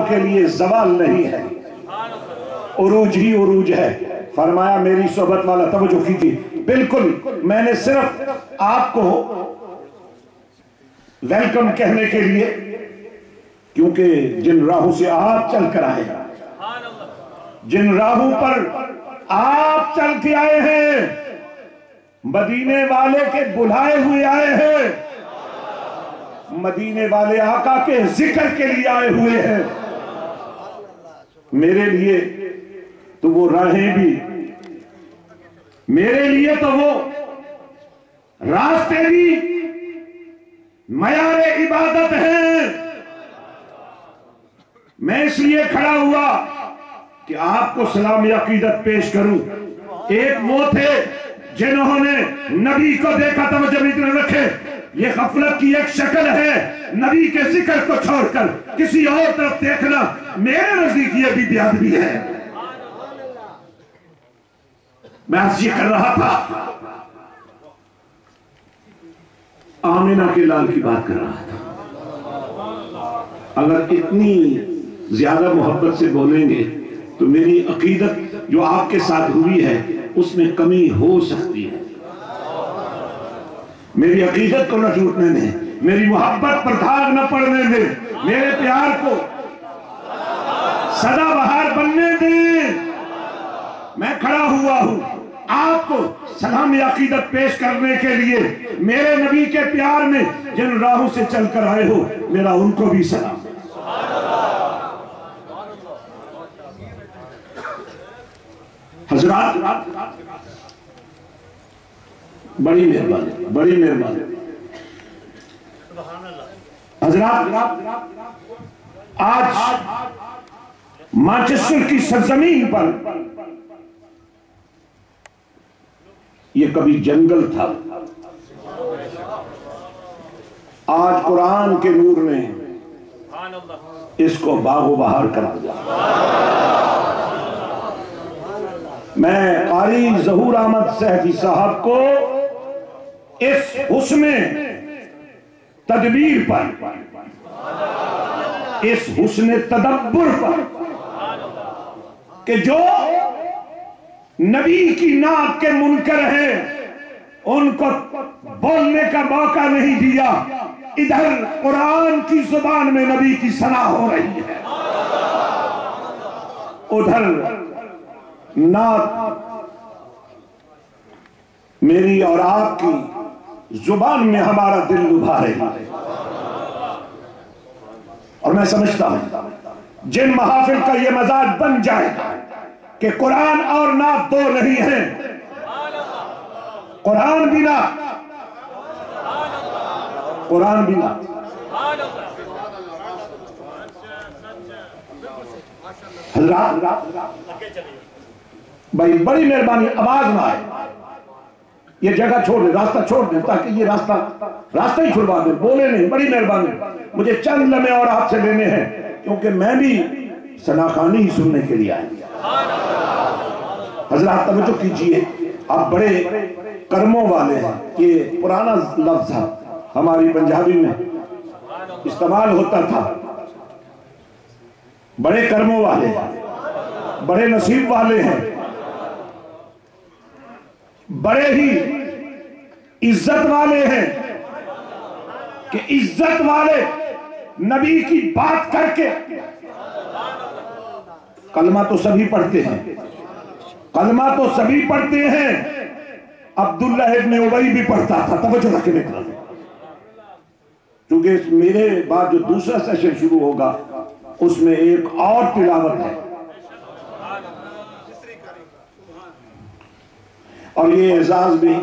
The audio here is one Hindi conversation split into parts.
के लिए जवाल नहीं है। उरूज ही उरूज है। फरमाया, मेरी सोबत वाला तवज्जो कीजिए। बिल्कुल, मैंने सिर्फ़ आपको वेलकम कहने के लिए, क्योंकि जिन राहु से आप चल कर आए जिन राहु पर आप चल के आए हैं, मदीने वाले के बुलाए हुए आए हैं मदीने वाले आका के ज़िक्र के लिए आए हुए हैं। मेरे लिए तो वो राहें भी। मेरे लिए तो वो रास्ते भी। मयार इबादत हैं। मैं इसलिए खड़ा हुआ कि आपको सलाम अकीदत पेश करूँ। एक वो थे जिन्होंने नबी को देखा तो जब इतने रखे। ये गफलत की एक शक्ल है। नबी के ज़िक्र को छोड़कर किसी और तरफ़ देखना मेरे नज़दीक ये भी बेअदबी है। मैं आज ये कर रहा था। आमिना के लाल की बात कर रहा था। अगर इतनी ज़्यादा मोहब्बत से बोलेंगे तो मेरी अकीदत जो आपके साथ हुई है, उसमें कमी हो सकती है। मेरी अकीदत को न टूटने दें। मेरी मोहब्बत पर दाग न पड़ने दें। मेरे प्यार को सदा बहार बनने दें। मैं खड़ा हुआ हूँ आपको सलाम अकीदत पेश करने के लिए। मेरे नबी के प्यार में जिन राहों से चलकर आए हो, मेरा उनको भी सलाम। हजरात बड़ी मेहरबानी बड़ी मेहरबानी। आज माचेस्टर की सरजमीन पर यह कभी जंगल था। आज कुरान के नूर ने इसको बागो बहार कर दिया। मैं कारी जहूर अहमद सहफी साहब को इस हुस्न तदबीर पर, इस हुस्न तदब्बर पर कि जो नबी की नात के मुनकर हैं, उनको बोलने का मौका नहीं दिया। इधर कुरान की ज़ुबान में नबी की सना हो रही है। उधर नात मेरी और आपकी ज़ुबान में हमारा दिल लुभा रही है और मैं समझता हूँ, जिन महाफिल का यह मज़ाक बन जाए कि कुरान और नात दो नहीं है। कुरान बिना कुरान बिना भाई, बड़ी मेहरबानी, आवाज़ ना आए। ये जगह छोड़ दे, रास्ता छोड़ दे, ताकि ये रास्ता रास्ता ही छुड़वा दे। बोले नहीं, बड़ी मेहरबानी। मुझे चंद लम्हे और आपसे लेने हैं, क्योंकि मैं भी सनाखानी ही सुनने के लिए आया हज़रत, तवज्जो कीजिए। आप बड़े कर्मों वाले हैं। ये पुराना लफ्ज है हमारी पंजाबी में इस्तेमाल होता था। बड़े कर्मों वाले बड़े नसीब वाले हैं। बड़े ही इज़्ज़त वाले हैं कि इज़्ज़त वाले नबी की बात करके कलमा तो सभी पढ़ते हैं। कलमा तो सभी पढ़ते हैं। अब्दुल्ला इब्न उबई भी पढ़ता था। तवज्जो रखने का क्योंकि मेरे बाद जो दूसरा सेशन शुरू होगा, उसमें एक और तिलावत है। और ये एजाज भी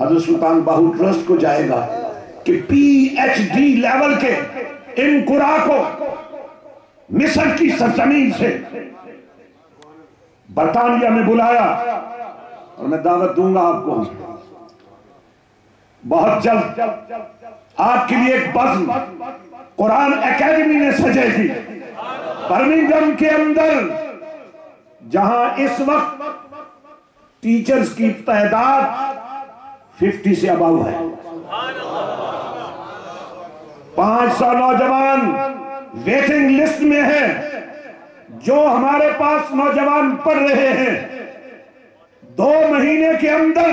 हज़रत सुल्तान बाहू ट्रस्ट को जाएगा कि पीएचडी लेवल के इन कुरा को मिस्र की सरजमीन से बरतानिया में बुलाया और मैं दावत दूँगा आपको। बहुत जल्द आपके लिए एक बज्म कुरान एकेडमी ने सजेगी। बर्मिंगम के अंदर, जहाँ इस वक्त टीचर्स की तादाद 50 से अबाव है। पाँच सौ नौजवान वेटिंग लिस्ट में है, जो हमारे पास नौजवान पढ़ रहे हैं। दो महीने के अंदर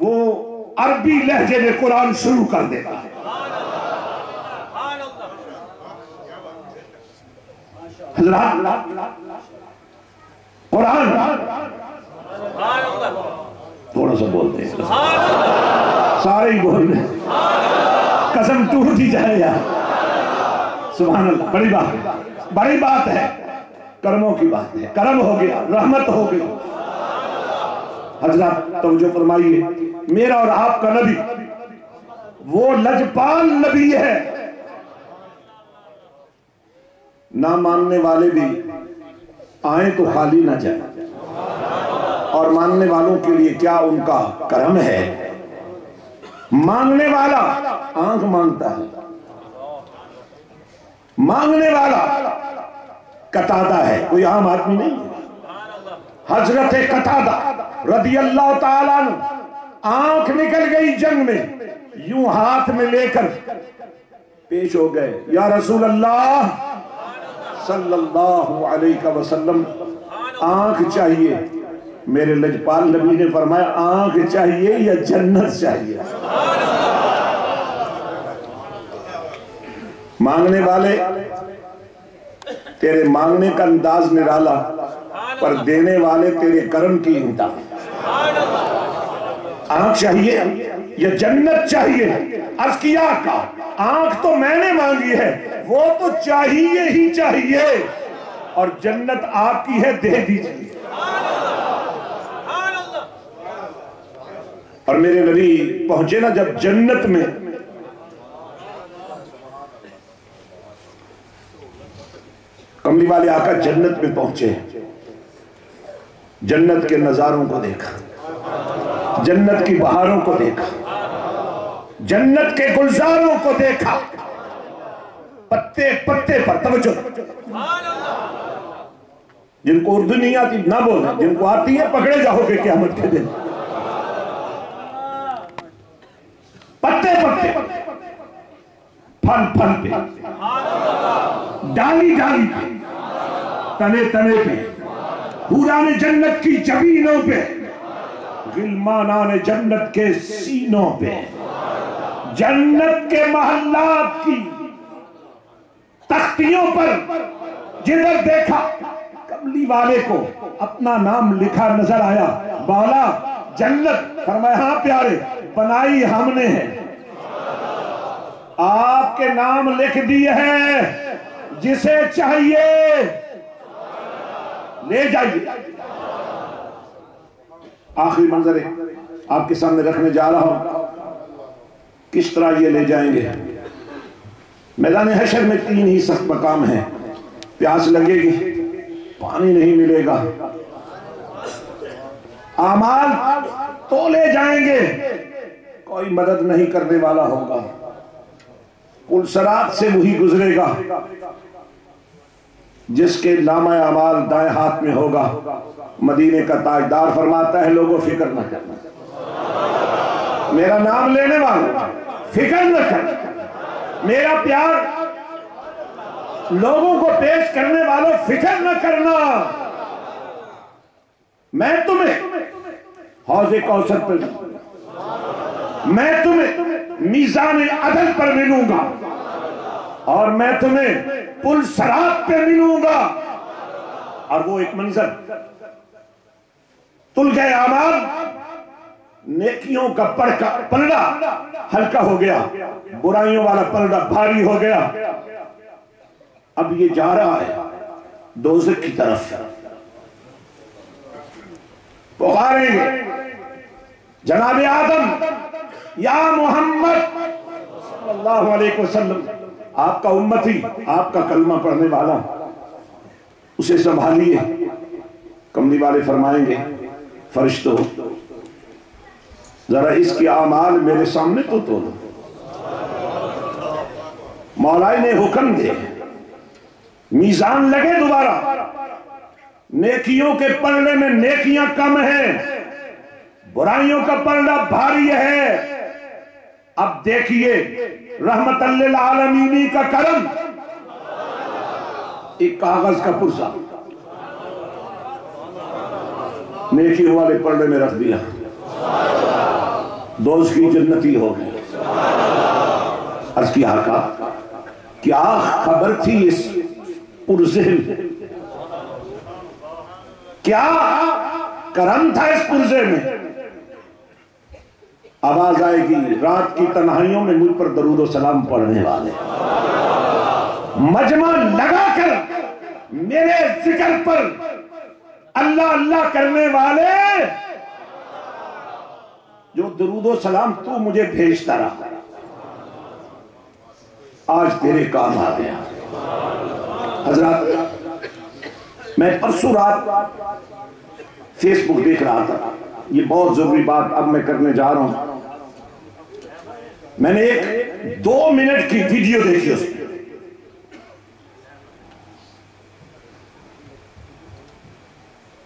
वो अरबी लहजे में कुरान शुरू कर देता है। कुरान थोड़ा सा बोलते हैं। सारे ही बोल रहे कसम टूट ही जाए यार। सुबह बड़ी बात। बड़ी बात है। कर्मों की बात है। कर्म हो गया। रहमत हो गई। हज़रत तवजो फरमाइए। मेरा और आपका नबी, वो लजपाल नबी है। ना मानने वाले भी आए तो खाली ना जाए। और मानने वालों के लिए क्या उनका कर्म है? मांगने वाला आँख माँगता है। मांगने वाला कतादा है। कोई आम आदमी नहीं हज़रत कतादा रदी अल्लाह तला आँख निकल गई जंग में, यूँ हाथ में लेकर पेश हो गए। या रसूल अल्लाह सल्लल्लाहु अलैहि वसल्लम, आँख चाहिए। मेरे लजपाल नबी ने फरमाया, आँख चाहिए या जन्नत चाहिए? मांगने वाले, तेरे मांगने का अंदाज निराला, पर देने वाले तेरे कर्म की इंता आँख चाहिए या जन्नत चाहिए? अर्ज़ किया का आँख तो मैंने मांगी है, वो तो चाहिए ही चाहिए। और जन्नत आपकी है, दे दीजिए। और मेरे नबी पहुँचे ना जब जन्नत में। कमली वाले आकर जन्नत में पहुँचे। जन्नत के नजारों को देखा। जन्नत की बहारों को देखा। जन्नत के गुलजारों को देखा। पत्ते पत्ते पर तवज्जो। जिनको उर्दू नहीं आती, ना बोलना। जिनको आती है, पकड़े जाओगे क्यामत के दिन पत्ते पत्ते फल फल पे। डाली डाली पे, तने तने पे पूरा ने जन्नत की जमीनों पे गिलमाना ने जन्नत के सीनों पे, जन्नत के महल्लात की तख्तियों पर जिधर देखा, कमली वाले को अपना नाम लिखा नज़र आया, बाला, जन्नत, फरमाया हाँ प्यारे, बनाई हमने है। आपके नाम लिख दिए हैं। जिसे चाहिए, ले जाइए। आखिरी मंजर आपके सामने रखने जा रहा हूँ। किस तरह ये ले जाएँगे? मैदान हशर में तीन ही सख्त मकाम है। प्यास लगेगी, पानी नहीं मिलेगा। आमाल तो ले जाएँगे। कोई मदद नहीं करने वाला होगा। पुलसरात से वही गुजरेगा, जिसके नामा अमाल दाएँ हाथ में होगा। मदीने का ताजदार फरमाता है, लोगों, फ़िक्र न करना। मेरा नाम लेने वाला, फ़िक्र न कर मेरा प्यार लोगों को पेश करने वालों, फ़िक्र न करना। मैं तुम्हें हौजे कौशल पर मैं तुम्हें मीजान अदल पर मिलूँगा। और मैं तुम्हें पुल सराब पे मिलूँगा। और वो एक मंजर। तुल गए आमार, नेकियों का पड़का पलड़ा हल्का हो गया। बुराइयों वाला पलड़ा भारी हो गया। अब ये जा रहा है दोजक की तरफ़। पुकारेंगे। जनाब आदम, या मोहम्मद आपका उम्मती आपका कलमा पढ़ने वाला। उसे संभालिए। कमली वाले फरमाएँगे, फरिश्तो, जरा इसके आमाल मेरे सामने तो तोलो मौलाई ने हुक्म दे, मीजान लगे दोबारा। नेकियों के पलड़े में नेकियाँ कम हैं। बुराइयों का पलड़ा भारी है। अब देखिए रहमत आलमीनी का करम। एक कागज़ का पुरसा नेकी वाले पढ़ने में रख दिया। दोस्त की जन्नती हो गई। अर्ज़ की? आका क्या खबर थी इस पुरजे में? क्या करम था इस पुरजे में? आवाज़ आएगी, रात की तनहाइयों में मुझ पर दरूद सलाम पढ़ने वाले। मजमा लगाकर मेरे ज़िक्र पर अल्लाह अल्लाह करने वाले, जो दरूदो सलाम तू मुझे भेजता रहा, आज तेरे काम आ गया। हज़रत, मैं परसों रात फेसबुक देख रहा था। ये बहुत ज़रूरी बात अब मैं करने जा रहा हूँ। मैंने एक दो मिनट की वीडियो देखी उसमें।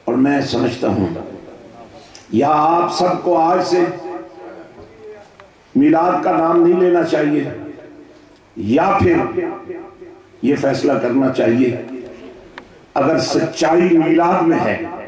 और मैं समझता हूँ, या आप सबको आज से मिलाद का नाम नहीं लेना चाहिए, या फिर यह फैसला करना चाहिए, अगर सच्चाई मिलाद में है